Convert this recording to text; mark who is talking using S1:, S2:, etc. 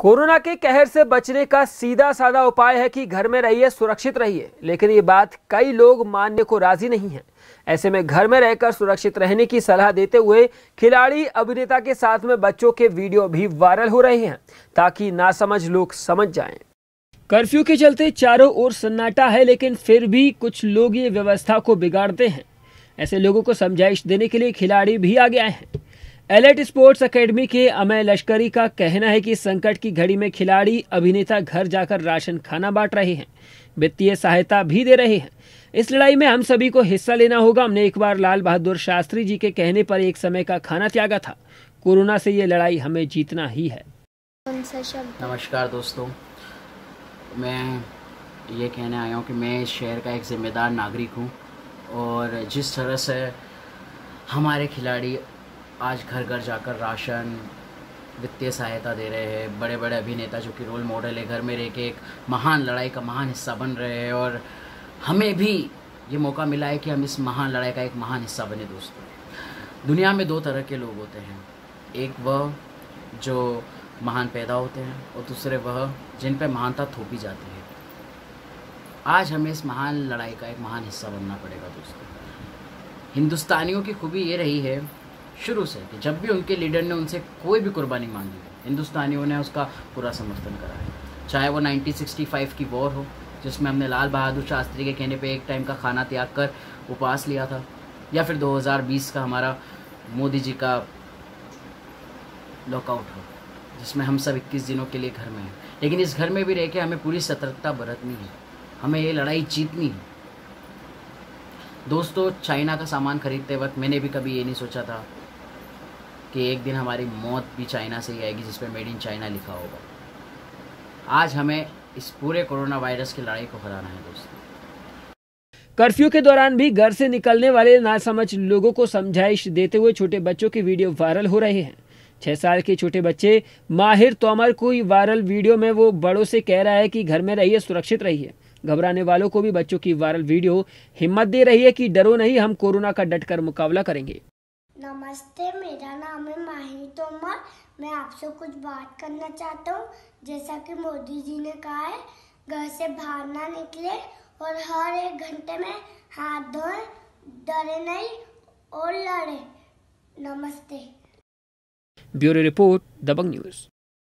S1: Corona के कहर से बचने का सीधा साधा उपाय है कि घर में रहिए, सुरक्षित रहिए। लेकिन ये बात कई लोग मानने को राज़ी नहीं है। ऐसे में घर में रहकर सुरक्षित रहने की सलाह देते हुए खिलाड़ी, अभिनेता के साथ में बच्चों के वीडियो भी वायरल हो रहे हैं, ताकि नासमझ लोग समझ जाएँ। कर्फ्यू के चलते चारों ओर सन्नाटा है, लेकिन फिर भी कुछ लोग ये व्यवस्था को बिगाड़ते हैं। ऐसे लोगों को समझाइश देने के लिए खिलाड़ी भी आगे आए हैं। एलेट स्पोर्ट्स एकेडमी के अमय लश्करी का कहना है कि संकट की घड़ी में खिलाड़ी अभिनेता घर जाकर राशन खाना बांट रहे हैं। वित्तीय सहायता भी दे रहे हैं। इस लड़ाई में हम सभी को हिस्सा लेना होगा। हमने एक बार लाल बहादुर शास्त्री जी के कहने पर एक समय का खाना त्यागा था। कोरोना से ये लड़ाई हमें जीतना ही है।
S2: नमस्कार दोस्तों। मैं ये कहने आया हूँ कि मैं इस शहर का एक ज़िम्मेदार नागरिक हूँ और जिस तरह से हमारे खिलाड़ी आज घर घर जाकर राशन, वित्तीय सहायता दे रहे हैं बड़े बड़े अभिनेता जो कि रोल मॉडल है, घर में रह के एक महान लड़ाई का महान हिस्सा बन रहे हैं और हमें भी ये मौका मिला है कि हम इस महान लड़ाई का एक महान हिस्सा बने दोस्तों। दुनिया में दो तरह के लोग होते हैं। एक वह जो महान पैदा होते हैं और दूसरे वह जिन पर महानता थोपी जाती है। आज हमें इस महान लड़ाई का एक महान हिस्सा बनना पड़ेगा दोस्तों। हिंदुस्तानियों की खूबी ये रही है शुरू से कि जब भी उनके लीडर ने उनसे कोई भी कुर्बानी मांगी हिंदुस्तानियों ने उसका पूरा समर्थन करा है। चाहे वो 1965 की वॉर हो, जिसमें हमने लाल बहादुर शास्त्री के कहने पे एक टाइम का खाना त्याग कर उपवास लिया था, या फिर 2020 का हमारा मोदी जी का लॉकआउट हो, जिसमें हम सब 21 दिनों के लिए घर में हैं। लेकिन इस घर में भी रह के हमें पूरी सतर्कता बरतनी है। हमें ये लड़ाई जीतनी है। दोस्तों, चाइना का सामान खरीदते वक्त मैंने भी कभी ये नहीं सोचा था कि एक दिन हमारी मौत भी चाइना से ही आएगी, जिस पर मेड इन चाइना लिखा होगा। आज हमें इस पूरे कोरोना वायरस की लड़ाई को हराना है, दोस्तों।
S1: कर्फ्यू के दौरान भी घर से निकलने वाले नासमझ लोगों को समझाइश देते हुए छोटे बच्चों के वीडियो वायरल हो रहे हैं। छह साल के छोटे बच्चे माहिर तोमर को वायरल वीडियो में वो बड़ों से कह रहा है कि घर में रहिए, सुरक्षित रहिए। घबराने वालों को भी बच्चों की वायरल वीडियो हिम्मत दे रही है कि डरो नहीं, हम कोरोना का डटकर मुकाबला करेंगे।
S3: नमस्ते, मेरा नाम है माही तोमर। मैं आपसे कुछ बात करना चाहता हूँ। जैसा कि मोदी जी ने कहा है, घर से बाहर ना निकले और हर एक घंटे में हाथ धोए, डरे नहीं और लड़े। नमस्ते।
S1: Bureau report, Dabang news.